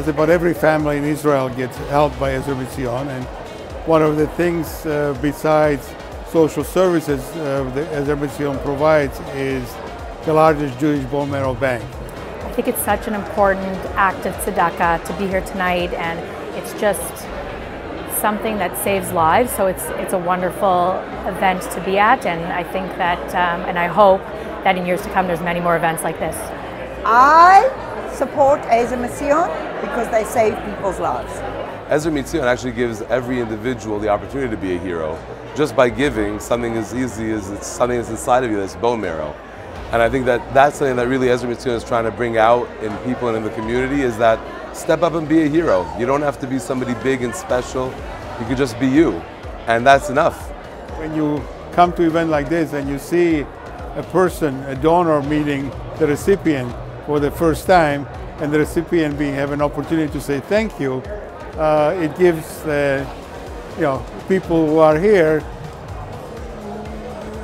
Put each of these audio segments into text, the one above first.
Just about every family in Israel gets helped by Ezer Mizion, and one of the things uh, besides social services uh, that Ezer Mizion provides is the largest Jewish bone marrow bank. I think it's such an important act of tzedakah to be here tonight, and it's just something that saves lives. So it's it's a wonderful event to be at, and I think that, um, and I hope that in years to come, there's many more events like this. I support Ezer Mizion because they save people's lives. Ezer Mizion actually gives every individual the opportunity to be a hero just by giving something as easy as it's something that's inside of you that's bone marrow. And I think that that's something that really Ezer Mizion is trying to bring out in people and in the community is that step up and be a hero. You don't have to be somebody big and special. You could just be you. And that's enough. When you come to an event like this and you see a person, a donor meeting the recipient for the first time, and the recipient being have an opportunity to say thank you, uh, it gives uh, you know people who are here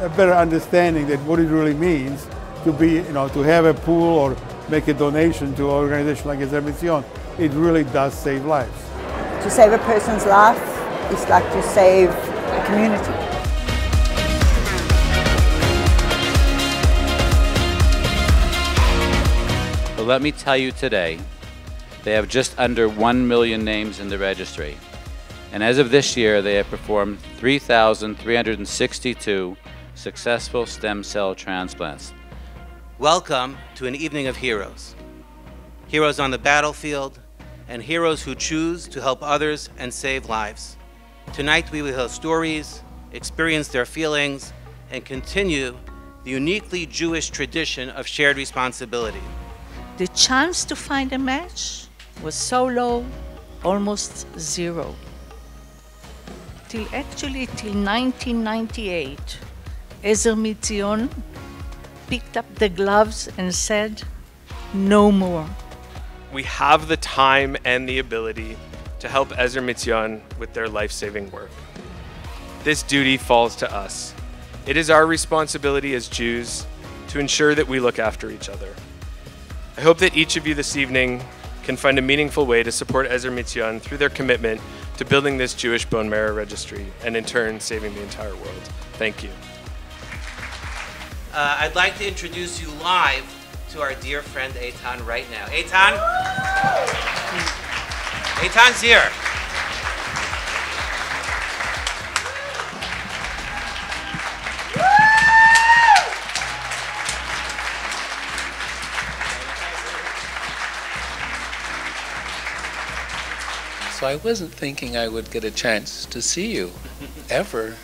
a better understanding that what it really means to be you know to have a pool or make a donation to an organization like Mizion. It really does save lives. To save a person's life is like to save a community. But let me tell you today, they have just under 1 million names in the registry. And as of this year, they have performed 3,362 successful stem cell transplants. Welcome to an evening of heroes. Heroes on the battlefield and heroes who choose to help others and save lives. Tonight we will hear stories, experience their feelings, and continue the uniquely Jewish tradition of shared responsibility. The chance to find a match was so low, almost zero. Till actually till 1998, Ezer Mizion picked up the gloves and said, no more. We have the time and the ability to help Ezer Mizion with their life-saving work. This duty falls to us. It is our responsibility as Jews to ensure that we look after each other. I hope that each of you this evening can find a meaningful way to support Ezer Mizion through their commitment to building this Jewish bone marrow registry and in turn saving the entire world. Thank you. Uh, I'd like to introduce you live to our dear friend Eitan right now. Eitan? Eitan's here. So I wasn't thinking I would get a chance to see you ever.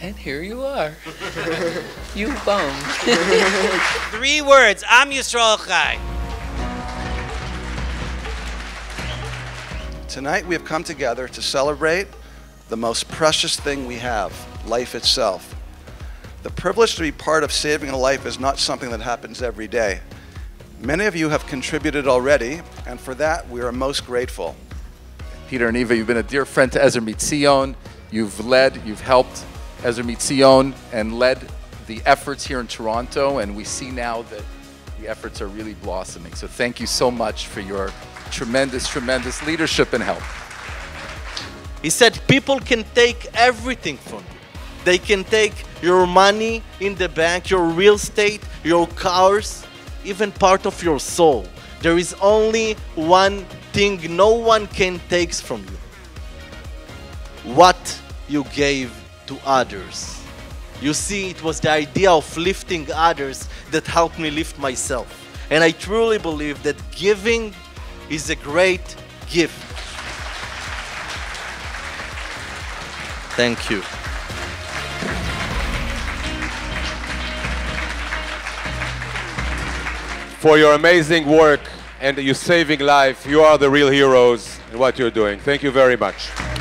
And here you are. you bum. Three words. Am Yisrael Chai. Tonight we have come together to celebrate the most precious thing we have, life itself. The privilege to be part of saving a life is not something that happens every day. Many of you have contributed already, and for that we are most grateful. Peter and Eva, you've been a dear friend to Ezra Mizion. You've led, you've helped Ezra Mizion and led the efforts here in Toronto, and we see now that the efforts are really blossoming. So thank you so much for your tremendous, tremendous leadership and help. He said people can take everything from you. They can take your money in the bank, your real estate, your cars, even part of your soul. There is only one thing no one can take from you. What you gave to others. You see, it was the idea of lifting others that helped me lift myself. And I truly believe that giving is a great gift. Thank you. For your amazing work and you saving life, you are the real heroes in what you're doing. Thank you very much.